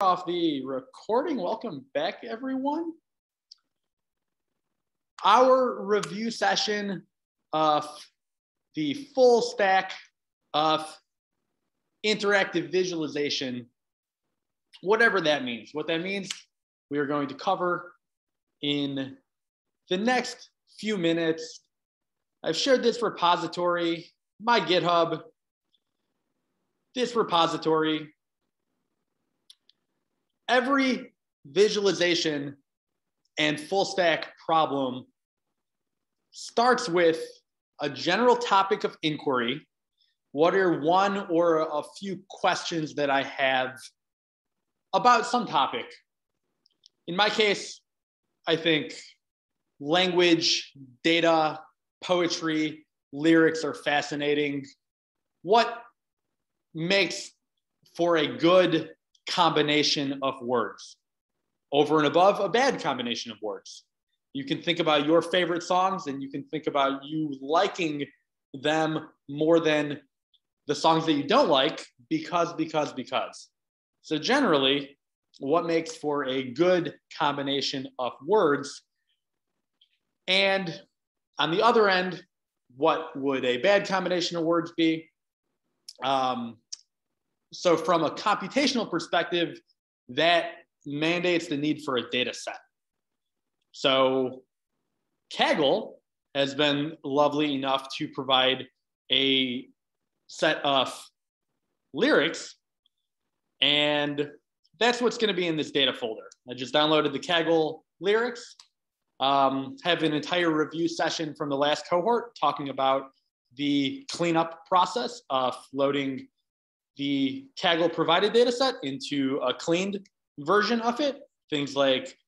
off the recording. Welcome back, everyone. Our review session of the full stack of interactive visualization, whatever that means. What that means, we are going to cover in the next few minutes. I've shared this repository, my GitHub, this repository, every visualization and full stack problem starts with a general topic of inquiry. What are one or a few questions that I have about some topic? In my case, I think language, data, poetry, lyrics are fascinating. What makes for a good combination of words over and above a bad combination of words. You can think about your favorite songs and you can think about you liking them more than the songs that you don't like because, because, because. So, generally, what makes for a good combination of words? And on the other end, what would a bad combination of words be? Um, so from a computational perspective, that mandates the need for a data set. So Kaggle has been lovely enough to provide a set of lyrics, and that's what's going to be in this data folder. I just downloaded the Kaggle lyrics, um, have an entire review session from the last cohort talking about the cleanup process of loading the Kaggle provided data set into a cleaned version of it. Things like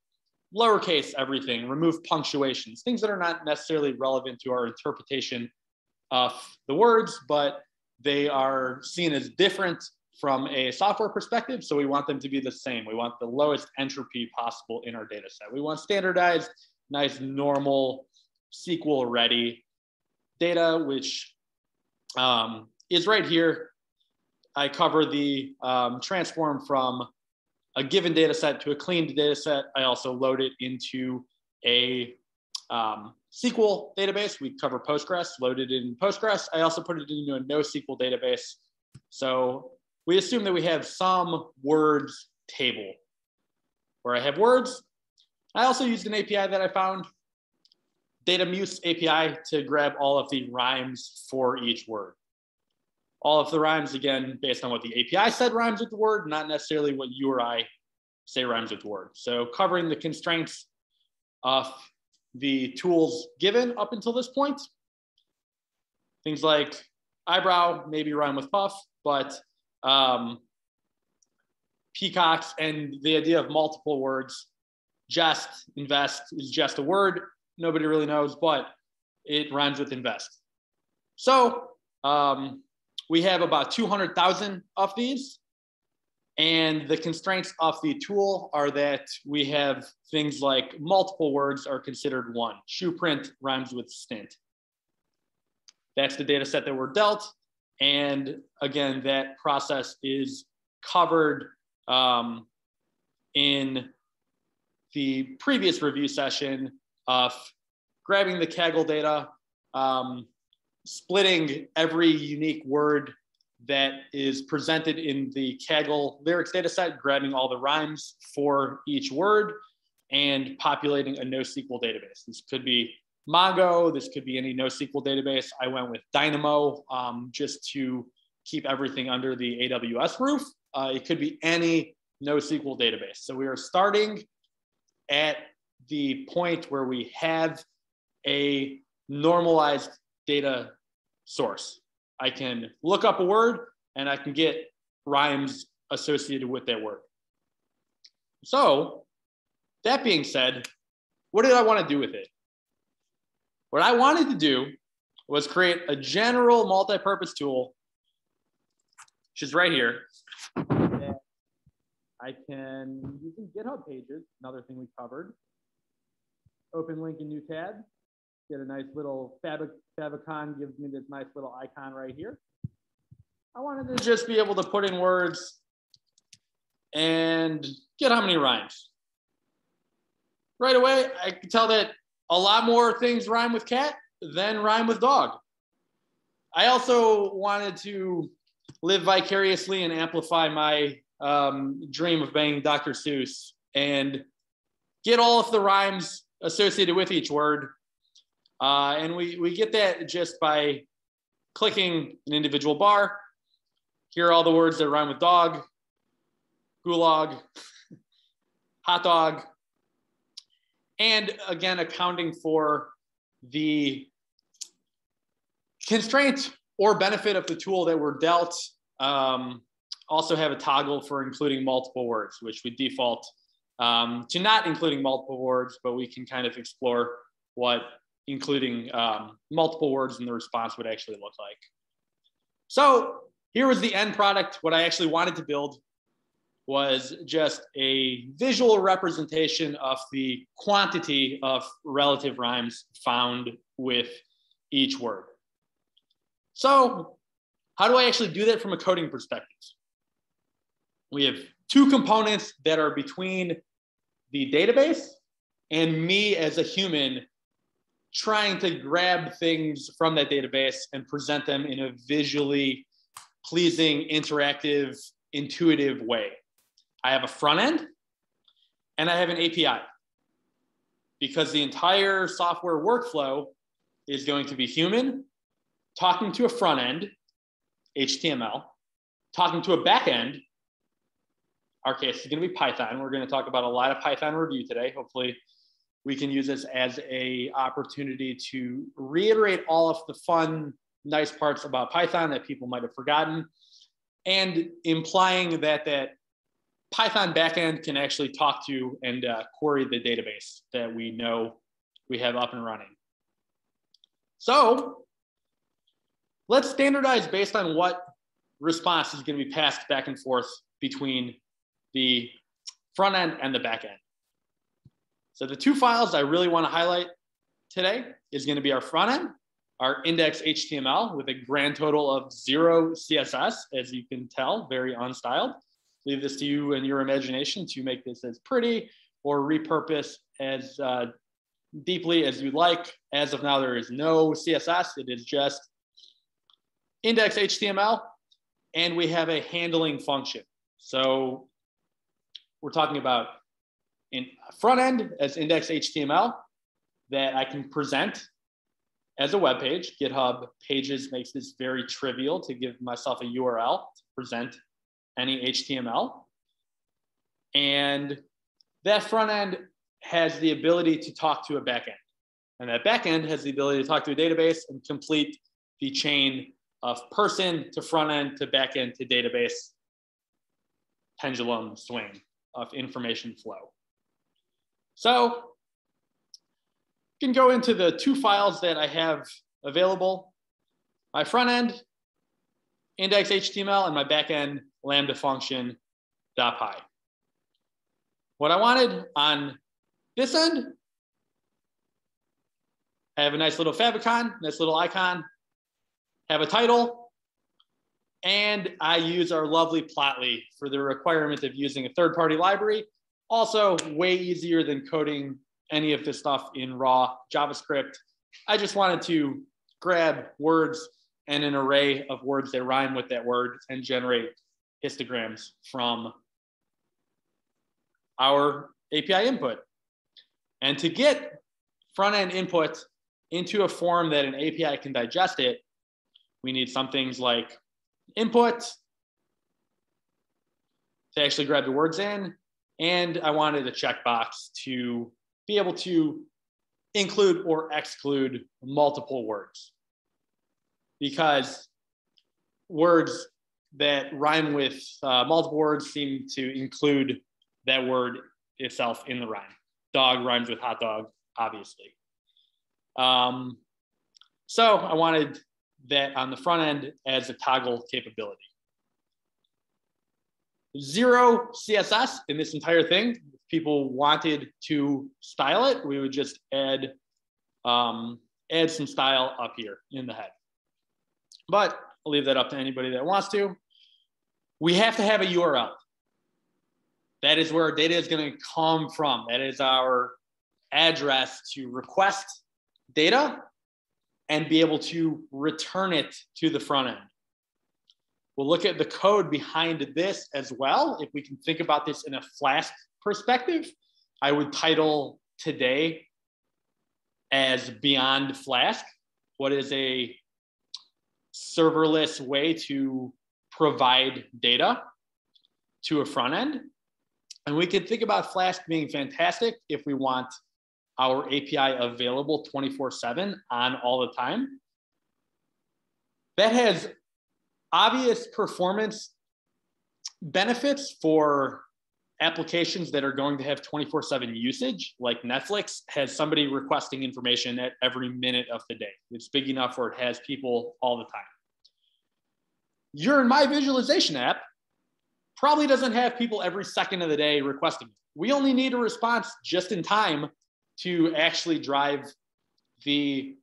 lowercase everything, remove punctuations, things that are not necessarily relevant to our interpretation of the words, but they are seen as different from a software perspective. So we want them to be the same. We want the lowest entropy possible in our data set. We want standardized, nice, normal, SQL ready data, which um, is right here I cover the um, transform from a given data set to a cleaned data set. I also load it into a um, SQL database. We cover Postgres, loaded in Postgres. I also put it into a NoSQL database. So we assume that we have some words table where I have words. I also used an API that I found, Datamuse API, to grab all of the rhymes for each word all of the rhymes, again, based on what the API said rhymes with the word, not necessarily what you or I say rhymes with the word. So covering the constraints of the tools given up until this point. Things like eyebrow, maybe rhyme with puff, but um, peacocks and the idea of multiple words, just, invest is just a word. Nobody really knows, but it rhymes with invest. So um, we have about 200,000 of these. And the constraints of the tool are that we have things like multiple words are considered one. Shoe print rhymes with stint. That's the data set that we're dealt. And again, that process is covered um, in the previous review session of grabbing the Kaggle data, um, splitting every unique word that is presented in the Kaggle lyrics data set, grabbing all the rhymes for each word and populating a NoSQL database. This could be Mongo, this could be any NoSQL database. I went with Dynamo um, just to keep everything under the AWS roof. Uh, it could be any NoSQL database. So we are starting at the point where we have a normalized data source. I can look up a word and I can get rhymes associated with that word. So, that being said, what did I want to do with it? What I wanted to do was create a general multi-purpose tool, which is right here. I can, using GitHub pages, another thing we covered, open link in new tab, get a nice little fabric, favicon gives me this nice little icon right here. I wanted to just be able to put in words and get how many rhymes. Right away, I can tell that a lot more things rhyme with cat than rhyme with dog. I also wanted to live vicariously and amplify my um, dream of being Dr. Seuss and get all of the rhymes associated with each word. Uh, and we, we get that just by clicking an individual bar. Here are all the words that rhyme with dog, gulag, hot dog, and again, accounting for the constraint or benefit of the tool that we're dealt. Um, also have a toggle for including multiple words, which we default um, to not including multiple words, but we can kind of explore what including um, multiple words in the response would actually look like. So here was the end product. What I actually wanted to build was just a visual representation of the quantity of relative rhymes found with each word. So how do I actually do that from a coding perspective? We have two components that are between the database and me as a human trying to grab things from that database and present them in a visually pleasing, interactive, intuitive way. I have a front end and I have an API because the entire software workflow is going to be human talking to a front end, HTML, talking to a back end, our case is going to be Python. We're going to talk about a lot of Python review today. Hopefully, we can use this as a opportunity to reiterate all of the fun, nice parts about Python that people might have forgotten, and implying that that Python backend can actually talk to and uh, query the database that we know we have up and running. So let's standardize based on what response is going to be passed back and forth between the front end and the back end. So the two files I really want to highlight today is going to be our front end, our index HTML with a grand total of zero CSS, as you can tell, very unstyled. Leave this to you and your imagination to make this as pretty or repurpose as uh, deeply as you like. As of now, there is no CSS. It is just index HTML, and we have a handling function. So we're talking about in front end as index HTML that I can present as a web page. GitHub Pages makes this very trivial to give myself a URL to present any HTML. And that front end has the ability to talk to a backend. And that backend has the ability to talk to a database and complete the chain of person to front end to backend to database pendulum swing of information flow. So you can go into the two files that I have available. My front end, index HTML, and my backend, lambda function, .py. What I wanted on this end, I have a nice little favicon, nice little icon, have a title, and I use our lovely Plotly for the requirement of using a third-party library. Also, way easier than coding any of this stuff in raw JavaScript. I just wanted to grab words and an array of words that rhyme with that word and generate histograms from our API input. And to get front-end input into a form that an API can digest it, we need some things like input to actually grab the words in. And I wanted a checkbox to be able to include or exclude multiple words. Because words that rhyme with uh, multiple words seem to include that word itself in the rhyme. Dog rhymes with hot dog, obviously. Um, so I wanted that on the front end as a toggle capability. Zero CSS in this entire thing. If people wanted to style it, we would just add, um, add some style up here in the head. But I'll leave that up to anybody that wants to. We have to have a URL. That is where our data is going to come from. That is our address to request data and be able to return it to the front end. We'll look at the code behind this as well. If we can think about this in a Flask perspective, I would title today as Beyond Flask. What is a serverless way to provide data to a front end? And we can think about Flask being fantastic if we want our API available 24 7 on all the time. That has obvious performance benefits for applications that are going to have 24 7 usage, like Netflix, has somebody requesting information at every minute of the day. It's big enough where it has people all the time. Your in My Visualization app probably doesn't have people every second of the day requesting it. We only need a response just in time to actually drive the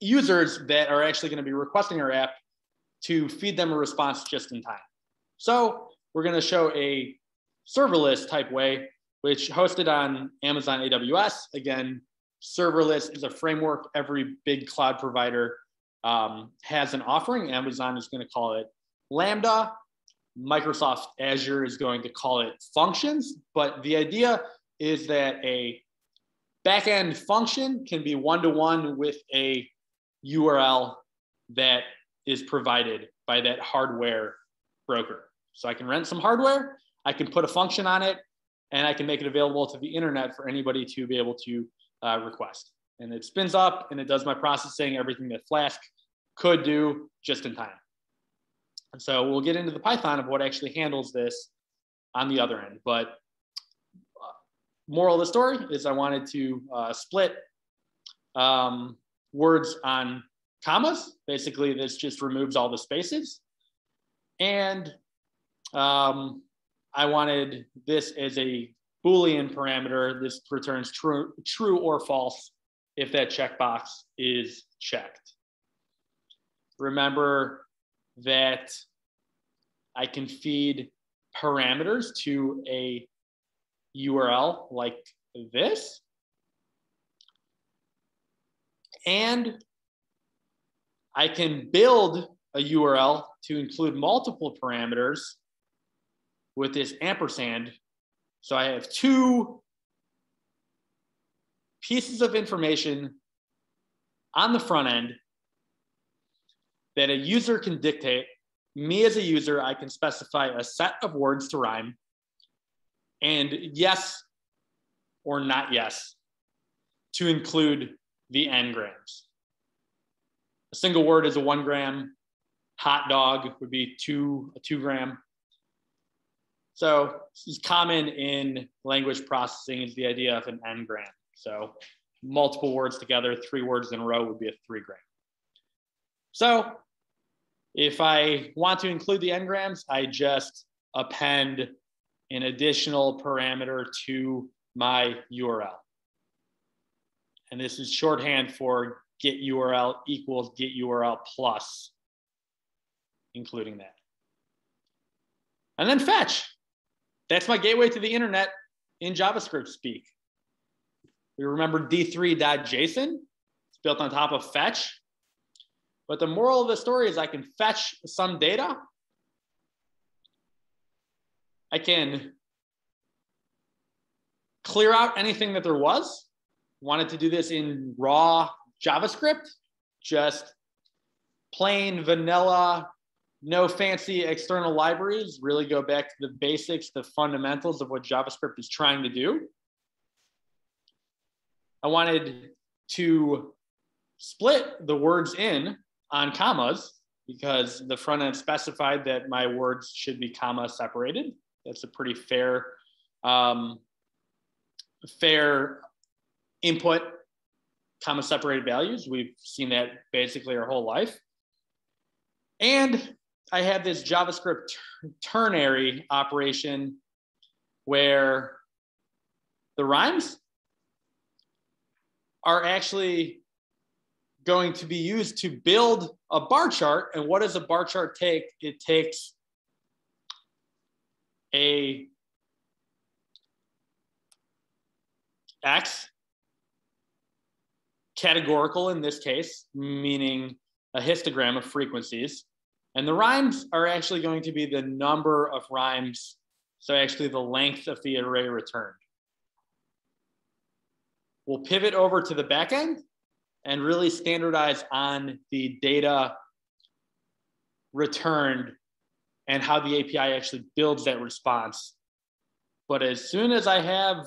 users that are actually going to be requesting our app to feed them a response just in time. So we're going to show a serverless type way, which hosted on Amazon AWS. Again, serverless is a framework every big cloud provider um, has an offering. Amazon is going to call it Lambda. Microsoft Azure is going to call it functions. But the idea is that a backend function can be one to one with a URL that is provided by that hardware broker. So I can rent some hardware, I can put a function on it, and I can make it available to the internet for anybody to be able to uh, request. And it spins up and it does my processing, everything that Flask could do just in time. And so we'll get into the Python of what actually handles this on the other end. But uh, moral of the story is I wanted to uh, split um, words on commas. Basically, this just removes all the spaces. And um, I wanted this as a Boolean parameter. This returns true, true or false if that checkbox is checked. Remember that I can feed parameters to a URL like this. And I can build a URL to include multiple parameters with this ampersand. So I have two pieces of information on the front end that a user can dictate. Me as a user, I can specify a set of words to rhyme and yes or not yes to include the n-grams. A single word is a one gram. Hot dog would be two, a two gram. So common in language processing is the idea of an n-gram. So multiple words together, three words in a row would be a three gram. So if I want to include the n-grams, I just append an additional parameter to my URL. And this is shorthand for get URL equals get URL plus, including that. And then fetch. That's my gateway to the internet in JavaScript speak. We remember d3.json. It's built on top of fetch. But the moral of the story is I can fetch some data. I can clear out anything that there was. Wanted to do this in raw JavaScript, just plain vanilla, no fancy external libraries, really go back to the basics, the fundamentals of what JavaScript is trying to do. I wanted to split the words in on commas because the front end specified that my words should be comma separated. That's a pretty fair, um, fair input comma separated values. We've seen that basically our whole life. And I had this JavaScript ternary operation where the rhymes are actually going to be used to build a bar chart. And what does a bar chart take? It takes a X categorical in this case, meaning a histogram of frequencies. And the rhymes are actually going to be the number of rhymes, so actually the length of the array returned. We'll pivot over to the backend and really standardize on the data returned and how the API actually builds that response. But as soon as I have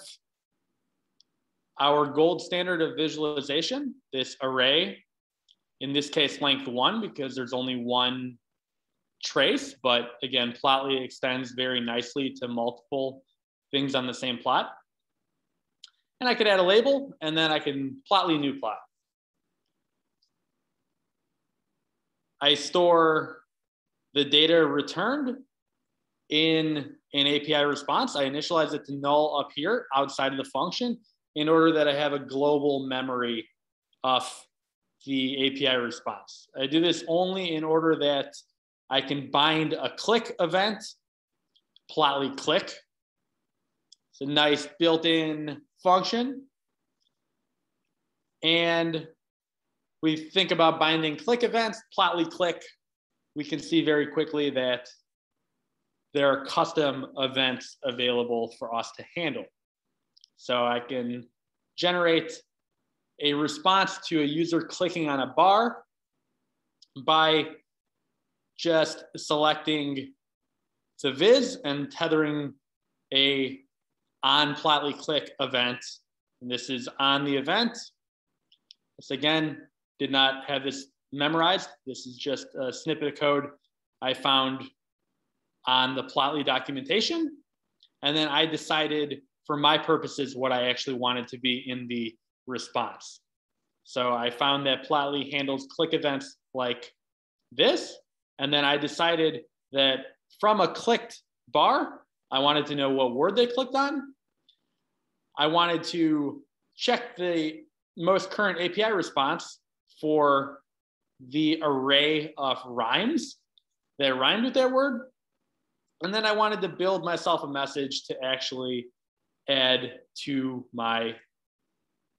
our gold standard of visualization, this array, in this case, length one, because there's only one trace, but again, Plotly extends very nicely to multiple things on the same plot. And I could add a label and then I can Plotly new plot. I store the data returned in an API response. I initialize it to null up here outside of the function in order that I have a global memory of the API response. I do this only in order that I can bind a click event, Plotly click. It's a nice built-in function. And we think about binding click events, Plotly click. We can see very quickly that there are custom events available for us to handle. So I can generate a response to a user clicking on a bar by just selecting the viz and tethering a on Plotly click event. And this is on the event. This again, did not have this memorized. This is just a snippet of code I found on the Plotly documentation. And then I decided for my purposes what I actually wanted to be in the response. So I found that Plotly handles click events like this. And then I decided that from a clicked bar, I wanted to know what word they clicked on. I wanted to check the most current API response for the array of rhymes that rhymed with that word. And then I wanted to build myself a message to actually add to my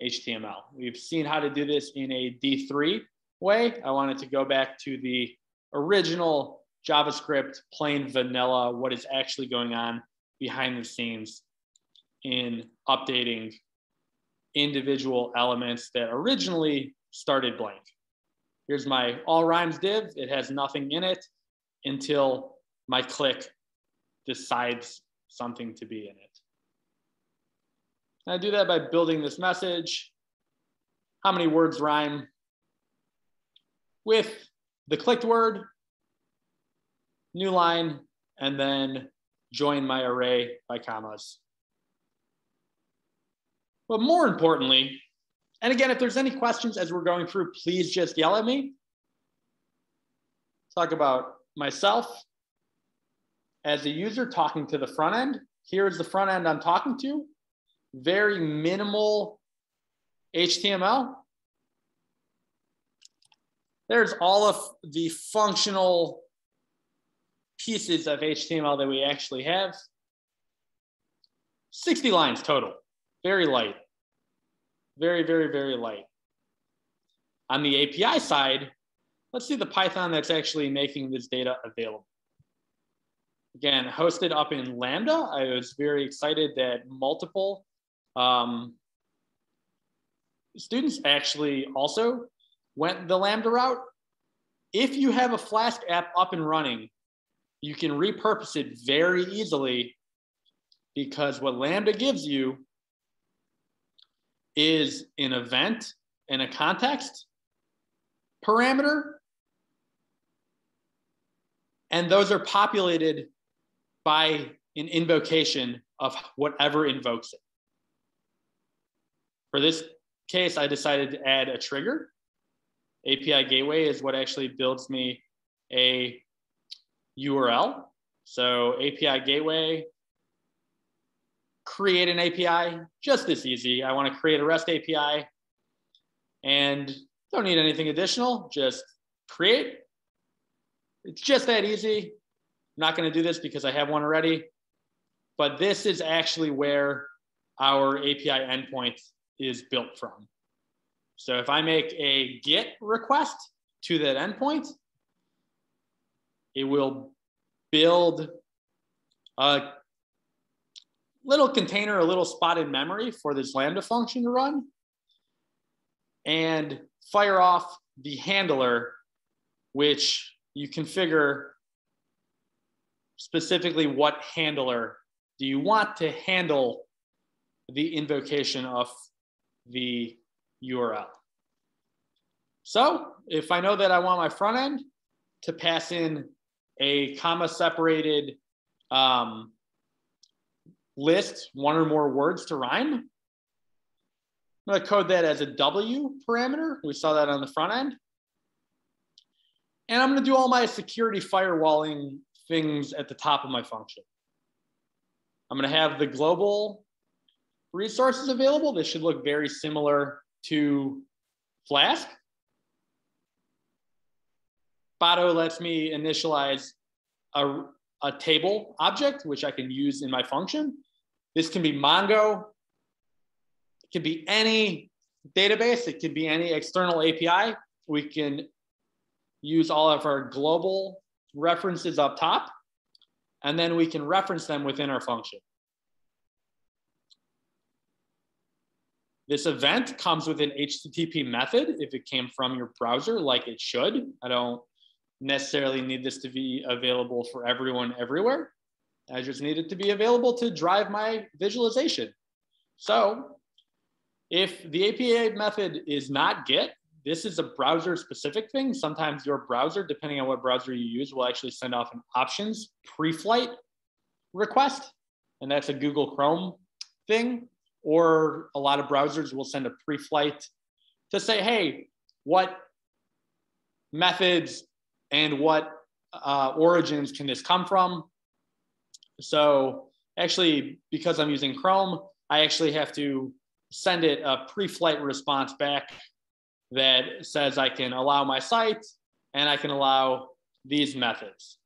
HTML. We've seen how to do this in a D3 way. I wanted to go back to the original JavaScript, plain vanilla, what is actually going on behind the scenes in updating individual elements that originally started blank. Here's my all rhymes div. It has nothing in it until my click decides something to be in it. And I do that by building this message. How many words rhyme with the clicked word, new line, and then join my array by commas. But more importantly, and again, if there's any questions as we're going through, please just yell at me. Talk about myself as a user talking to the front end. Here's the front end I'm talking to very minimal HTML. There's all of the functional pieces of HTML that we actually have. 60 lines total, very light. Very, very, very light. On the API side, let's see the Python that's actually making this data available. Again, hosted up in Lambda. I was very excited that multiple um, students actually also went the Lambda route. If you have a Flask app up and running, you can repurpose it very easily because what Lambda gives you is an event and a context parameter. And those are populated by an invocation of whatever invokes it. For this case, I decided to add a trigger. API gateway is what actually builds me a URL. So API gateway, create an API, just this easy. I want to create a REST API and don't need anything additional, just create. It's just that easy. I'm not going to do this because I have one already. but this is actually where our API endpoint is built from. So if I make a GET request to that endpoint, it will build a little container, a little spot in memory for this Lambda function to run and fire off the handler, which you configure specifically what handler do you want to handle the invocation of the URL. So if I know that I want my front end to pass in a comma separated um, list, one or more words to rhyme, I'm gonna code that as a W parameter. We saw that on the front end. And I'm gonna do all my security firewalling things at the top of my function. I'm gonna have the global resources available. This should look very similar to Flask. Boto lets me initialize a, a table object, which I can use in my function. This can be Mongo. It can be any database. It could be any external API. We can use all of our global references up top, and then we can reference them within our function. This event comes with an HTTP method if it came from your browser like it should. I don't necessarily need this to be available for everyone everywhere. I just need it to be available to drive my visualization. So if the API method is not GET, this is a browser specific thing. Sometimes your browser, depending on what browser you use, will actually send off an options pre-flight request. And that's a Google Chrome thing or a lot of browsers will send a pre-flight to say, hey, what methods and what uh, origins can this come from? So actually, because I'm using Chrome, I actually have to send it a pre-flight response back that says I can allow my site and I can allow these methods.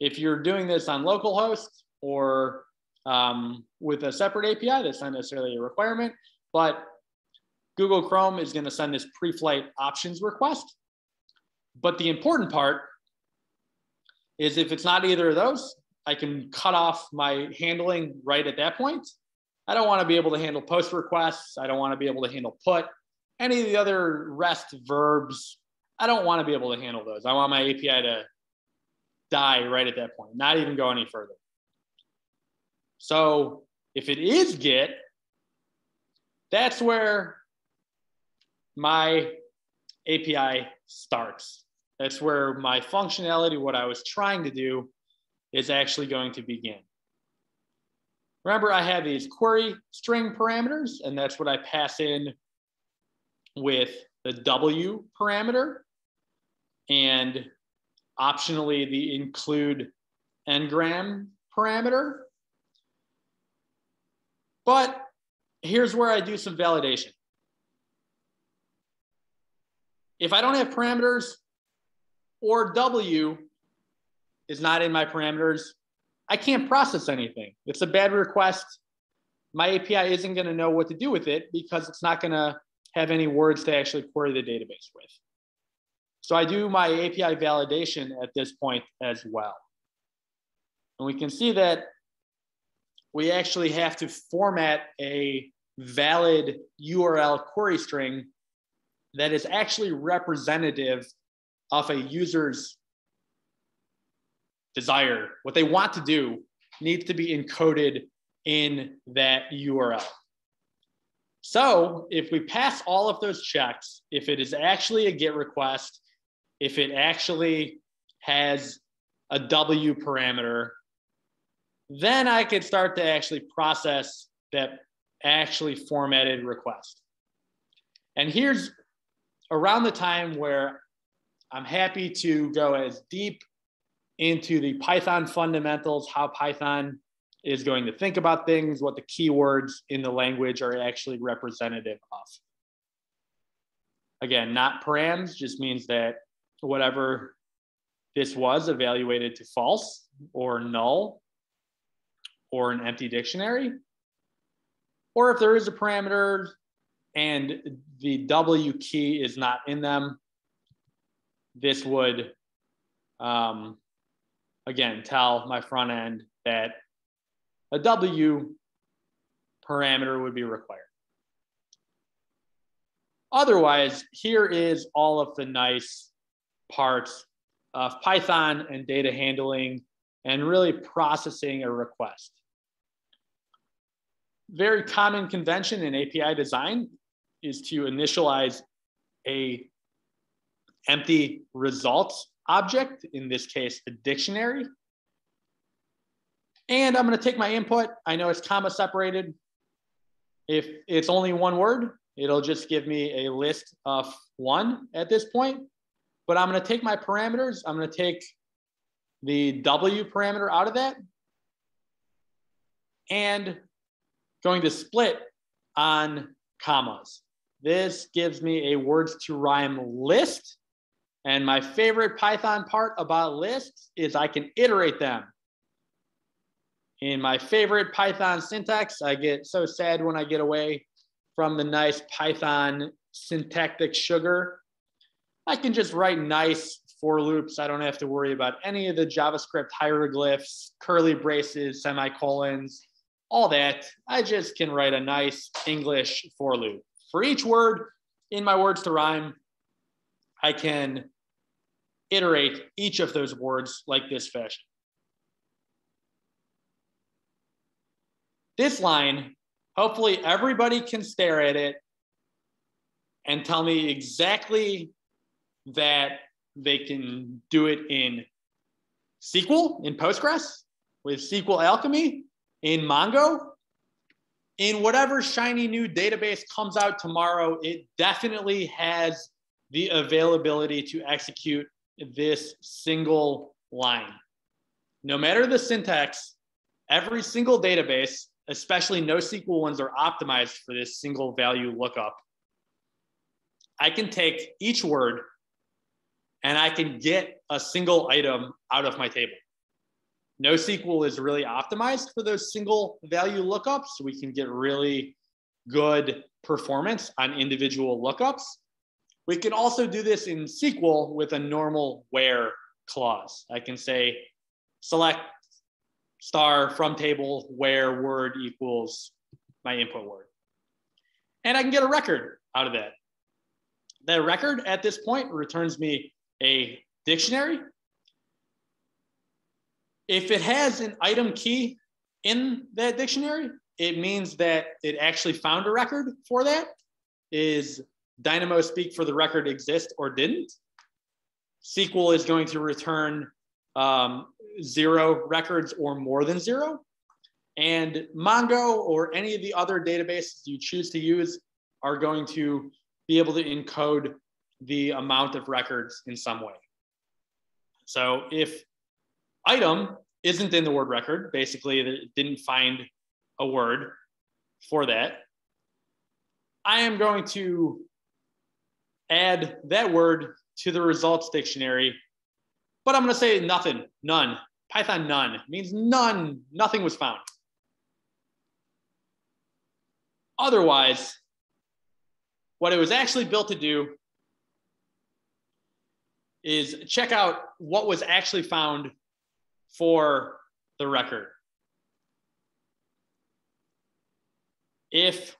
If you're doing this on localhost or um, with a separate API. That's not necessarily a requirement, but Google Chrome is going to send this pre-flight options request. But the important part is if it's not either of those, I can cut off my handling right at that point. I don't want to be able to handle post requests. I don't want to be able to handle put any of the other REST verbs. I don't want to be able to handle those. I want my API to die right at that point, not even go any further. So if it is GET, that's where my API starts. That's where my functionality, what I was trying to do, is actually going to begin. Remember, I have these query string parameters, and that's what I pass in with the W parameter and optionally the include ngram parameter. But here's where I do some validation. If I don't have parameters or W is not in my parameters, I can't process anything. It's a bad request. My API isn't going to know what to do with it because it's not going to have any words to actually query the database with. So I do my API validation at this point as well. And we can see that we actually have to format a valid URL query string that is actually representative of a user's desire. What they want to do needs to be encoded in that URL. So if we pass all of those checks, if it is actually a GET request, if it actually has a W parameter, then I could start to actually process that actually formatted request. And here's around the time where I'm happy to go as deep into the Python fundamentals, how Python is going to think about things, what the keywords in the language are actually representative of. Again, not params just means that whatever this was evaluated to false or null or an empty dictionary. Or if there is a parameter and the W key is not in them, this would, um, again, tell my front end that a W parameter would be required. Otherwise, here is all of the nice parts of Python and data handling and really processing a request. Very common convention in API design is to initialize a empty results object, in this case, a dictionary. And I'm gonna take my input. I know it's comma separated. If it's only one word, It'll just give me a list of one at this point. But I'm going to take my parameters. I'm going to take the W parameter out of that and going to split on commas. This gives me a words to rhyme list. And my favorite Python part about lists is I can iterate them. In my favorite Python syntax, I get so sad when I get away from the nice Python syntactic sugar. I can just write nice for loops. I don't have to worry about any of the JavaScript hieroglyphs, curly braces, semicolons, all that. I just can write a nice English for loop. For each word in my words to rhyme, I can iterate each of those words like this fashion. This line Hopefully, everybody can stare at it and tell me exactly that they can do it in SQL, in Postgres, with SQL Alchemy, in Mongo, in whatever shiny new database comes out tomorrow, it definitely has the availability to execute this single line. No matter the syntax, every single database especially NoSQL ones are optimized for this single value lookup. I can take each word and I can get a single item out of my table. NoSQL is really optimized for those single value lookups. So we can get really good performance on individual lookups. We can also do this in SQL with a normal where clause. I can say select star from table where word equals my input word. And I can get a record out of that. That record at this point returns me a dictionary. If it has an item key in that dictionary, it means that it actually found a record for that. Is Dynamo speak for the record exist or didn't? SQL is going to return um, zero records or more than zero. And Mongo or any of the other databases you choose to use are going to be able to encode the amount of records in some way. So if item isn't in the word record, basically it didn't find a word for that, I am going to add that word to the results dictionary but I'm going to say nothing, none. Python none means none, nothing was found. Otherwise, what it was actually built to do is check out what was actually found for the record. If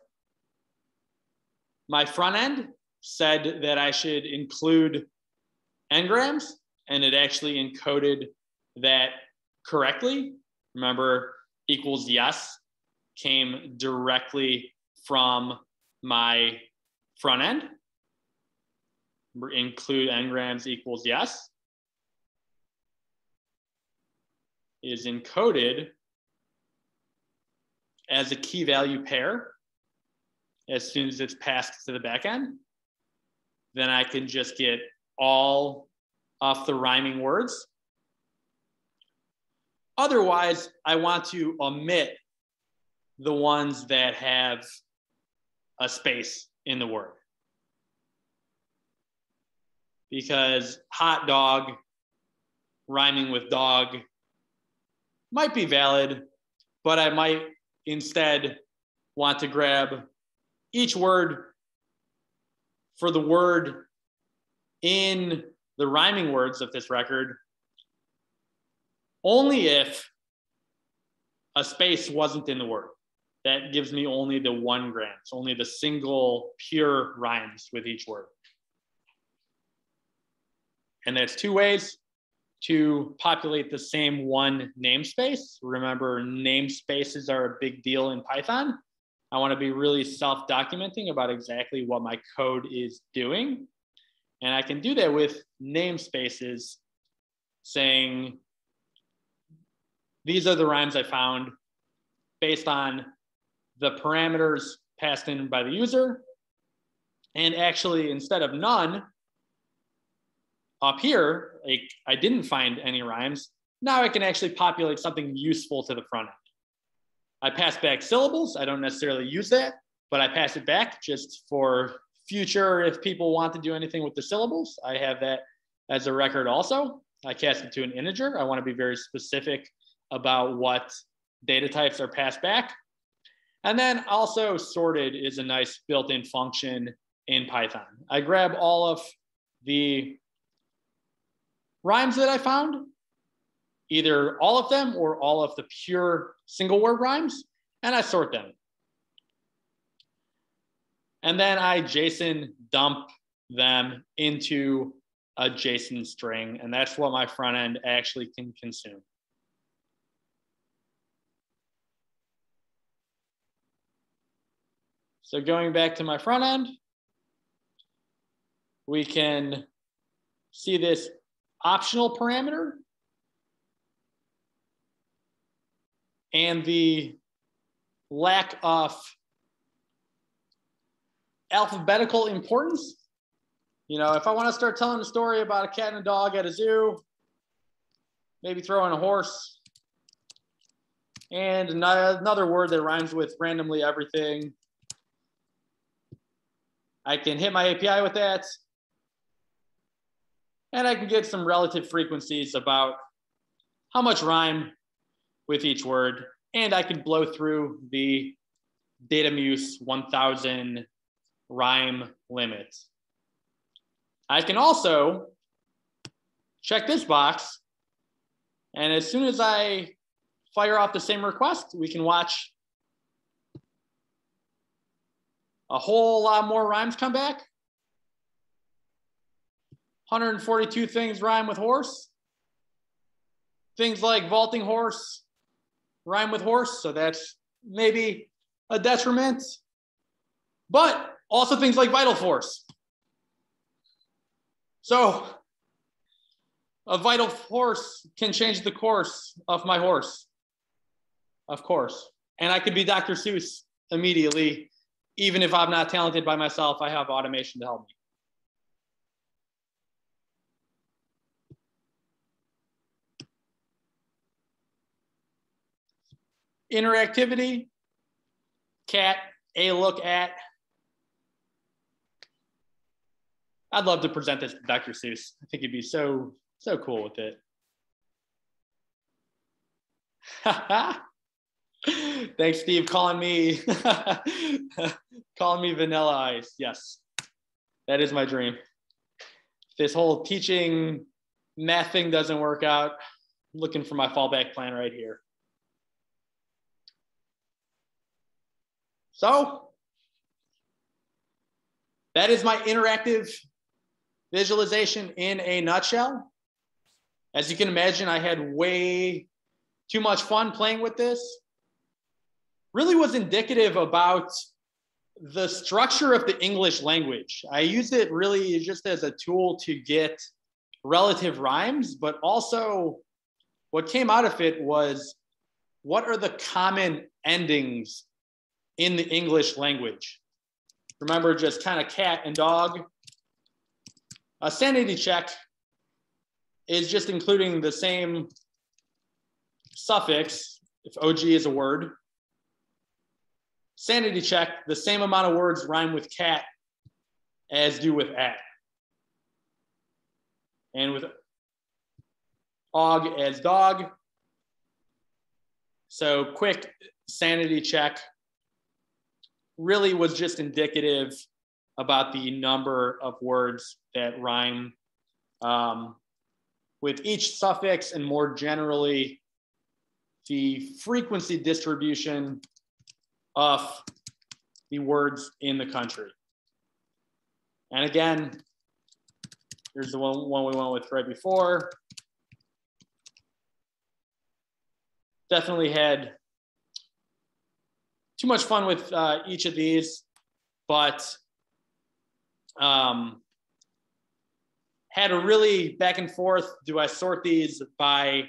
my front end said that I should include n-grams, and it actually encoded that correctly. Remember, equals yes came directly from my front end. Include n-grams equals yes is encoded as a key value pair as soon as it's passed to the backend. Then I can just get all off the rhyming words. Otherwise, I want to omit the ones that have a space in the word. Because hot dog rhyming with dog might be valid, but I might instead want to grab each word for the word in the rhyming words of this record only if a space wasn't in the word. That gives me only the one grams, only the single pure rhymes with each word. And that's two ways to populate the same one namespace. Remember, namespaces are a big deal in Python. I want to be really self documenting about exactly what my code is doing. And I can do that with namespaces saying, these are the rhymes I found based on the parameters passed in by the user. And actually, instead of none, up here, like I didn't find any rhymes. Now I can actually populate something useful to the front end. I pass back syllables. I don't necessarily use that, but I pass it back just for future if people want to do anything with the syllables. I have that as a record also. I cast it to an integer. I want to be very specific about what data types are passed back. And then also sorted is a nice built-in function in Python. I grab all of the rhymes that I found, either all of them or all of the pure single word rhymes, and I sort them. And then I JSON dump them into a JSON string, and that's what my front end actually can consume. So going back to my front end, we can see this optional parameter and the lack of alphabetical importance. You know, if I want to start telling a story about a cat and a dog at a zoo, maybe throw in a horse and another word that rhymes with randomly everything. I can hit my API with that and I can get some relative frequencies about how much rhyme with each word, and I can blow through the Datamuse 1000 rhyme limit. I can also check this box, and as soon as I fire off the same request, we can watch a whole lot more rhymes come back. 142 things rhyme with horse. Things like vaulting horse rhyme with horse, so that's maybe a detriment. But also things like vital force. So a vital force can change the course of my horse, of course. And I could be Dr. Seuss immediately, even if I'm not talented by myself, I have automation to help me. Interactivity, cat, a look at. I'd love to present this to Dr. Seuss. I think he'd be so, so cool with it. Thanks, Steve, calling me, calling me vanilla ice. Yes, that is my dream. This whole teaching math thing doesn't work out, I'm looking for my fallback plan right here. So that is my interactive visualization in a nutshell. As you can imagine, I had way too much fun playing with this. Really was indicative about the structure of the English language. I used it really just as a tool to get relative rhymes, but also what came out of it was what are the common endings in the English language. Remember, just kind of cat and dog. A sanity check is just including the same suffix, if OG is a word. Sanity check, the same amount of words rhyme with cat as do with at. And with og as dog, So quick sanity check really was just indicative about the number of words that rhyme um, with each suffix and more generally the frequency distribution of the words in the country. And again, here's the one, one we went with right before. Definitely had too much fun with uh, each of these, but um, had a really back and forth. Do I sort these by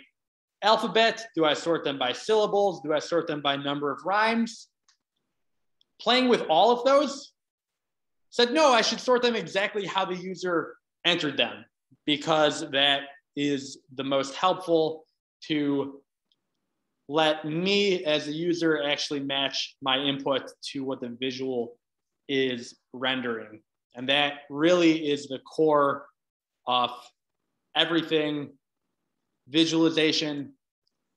alphabet? Do I sort them by syllables? Do I sort them by number of rhymes? Playing with all of those, said no, I should sort them exactly how the user entered them because that is the most helpful to let me as a user actually match my input to what the visual is rendering. And that really is the core of everything. Visualization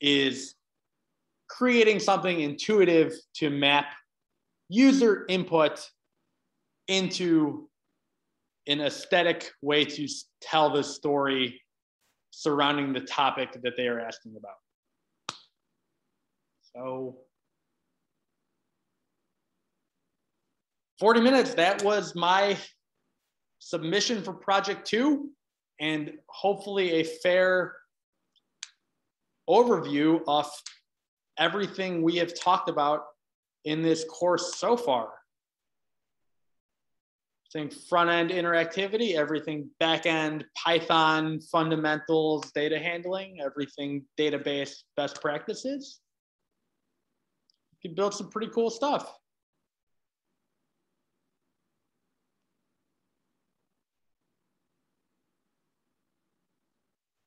is creating something intuitive to map user input into an aesthetic way to tell the story surrounding the topic that they are asking about. So 40 minutes, that was my submission for project two and hopefully a fair overview of everything we have talked about in this course so far. Think front end interactivity, everything back end Python fundamentals, data handling, everything database best practices you can build some pretty cool stuff.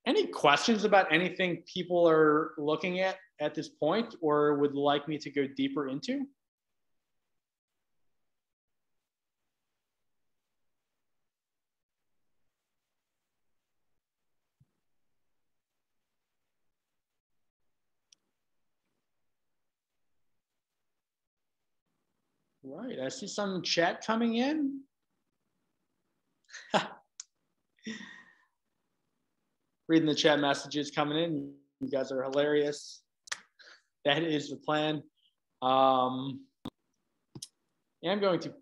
Any questions about anything people are looking at at this point or would like me to go deeper into? right, I see some chat coming in. Reading the chat messages coming in. You guys are hilarious. That is the plan. Um, I'm going to